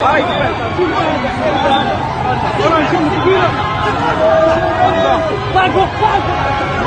哎，快点，快点，快点！一个，快点，快点，快点！快，快！